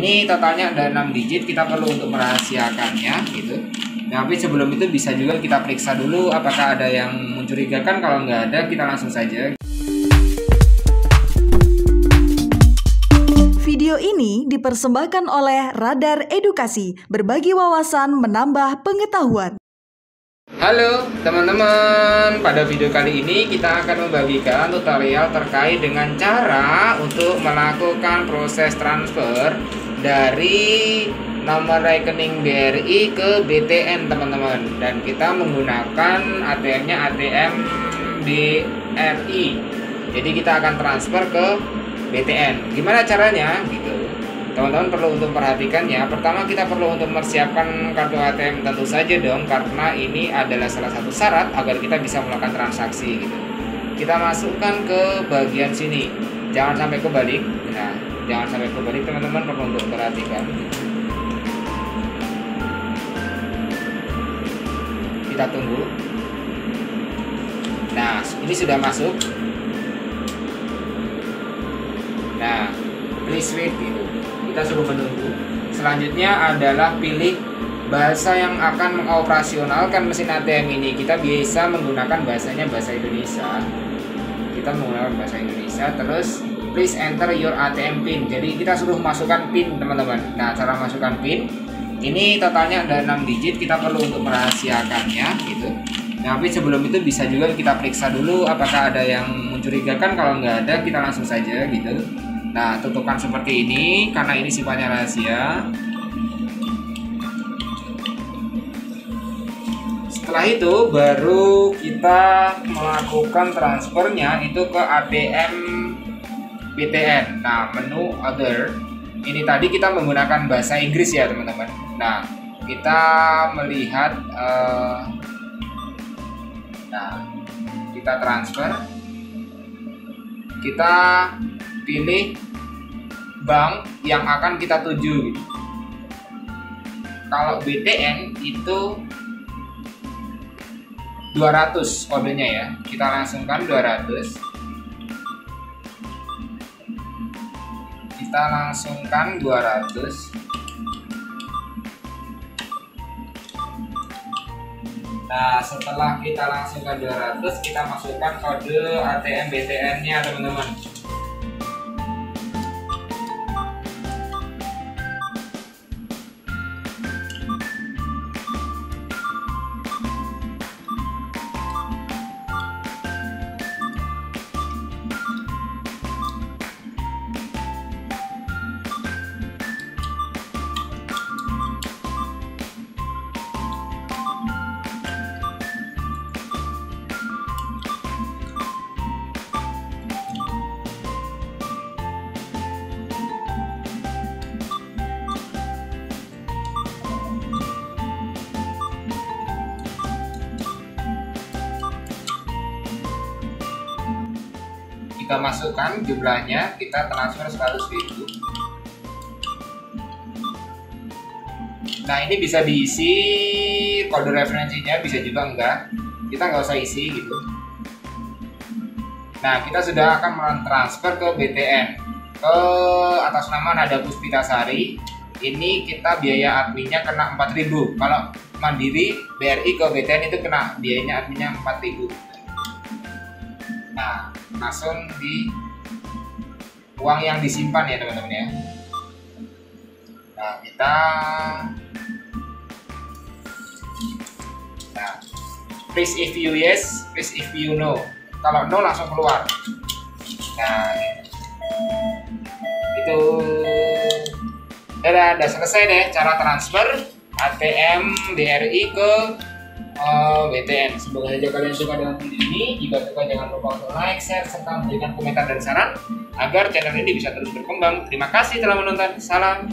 Ini totalnya ada 6 digit, kita perlu untuk merahasiakannya gitu. Nah, tapi sebelum itu bisa juga kita periksa dulu apakah ada yang mencurigakan. Kalau nggak ada, kita langsung saja. Video ini dipersembahkan oleh Radar Edukasi, berbagi wawasan menambah pengetahuan. Halo teman-teman, pada video kali ini kita akan membagikan tutorial terkait dengan cara untuk melakukan proses transfer dari nomor rekening BRI ke BTN teman-teman. Dan kita menggunakan ATM-nya ATM BRI jadi kita akan transfer ke BTN gimana caranya? Gitu. Teman-teman perlu untuk perhatikan ya. Pertama kita perlu untuk mempersiapkan kartu ATM tentu saja dong karena ini adalah salah satu syarat agar kita bisa melakukan transaksi gitu. Kita masukkan ke bagian sini. Jangan sampai kebalik. Nah jangan sampai kebalik teman-teman perlu untuk perhatikan kita tunggu. Nah ini sudah masuk. Nah please wait gitu. Kita suruh menunggu. Selanjutnya adalah pilih bahasa yang akan mengoperasionalkan mesin ATM ini. Kita biasa menggunakan bahasanya bahasa Indonesia. Kita menggunakan bahasa Indonesia terus please enter your ATM pin. Jadi kita suruh masukkan pin teman-teman. Nah cara masukkan pin ini totalnya ada 6 digit. Kita perlu untuk merahasiakannya gitu. Nah tapi sebelum itu bisa juga kita periksa dulu apakah ada yang mencurigakan. Kalau nggak ada kita langsung saja gitu. Nah, tutupan seperti ini karena ini sifatnya rahasia. Setelah itu baru kita melakukan transfernya itu ke ATM BTN. Nah, menu other ini tadi kita menggunakan bahasa Inggris ya, teman-teman. Nah, kita melihat uh, nah, kita transfer kita pilih bank yang akan kita tuju. Kalau BTN itu 200 kodenya ya. Kita langsungkan 200. Kita langsungkan 200. Nah, setelah kita langsungkan 200, kita masukkan kode ATM BTN-nya, teman-teman. Kita masukkan jumlahnya kita transfer 100 ribu. Nah ini bisa diisi kode referensinya bisa juga enggak. Kita nggak usah isi gitu. Nah kita sudah akan mentransfer ke BTN ke atas nama Nada Puspitasari. Ini kita biaya adminnya kena 4000 kalau Mandiri BRI ke BTN itu kena biayanya adminnya 4000 nah langsung di uang yang disimpan ya teman-teman ya. Nah kita nah please if you yes please if you no. Kalau no langsung keluar. Nah itu udah, udah selesai deh cara transfer. ATM BRI ke BTN. Semoga saja kalian suka dengan video ini. Jika suka jangan lupa untuk like, share, serta memberikan komentar dan saran agar channel ini bisa terus berkembang. Terima kasih telah menonton. Salam.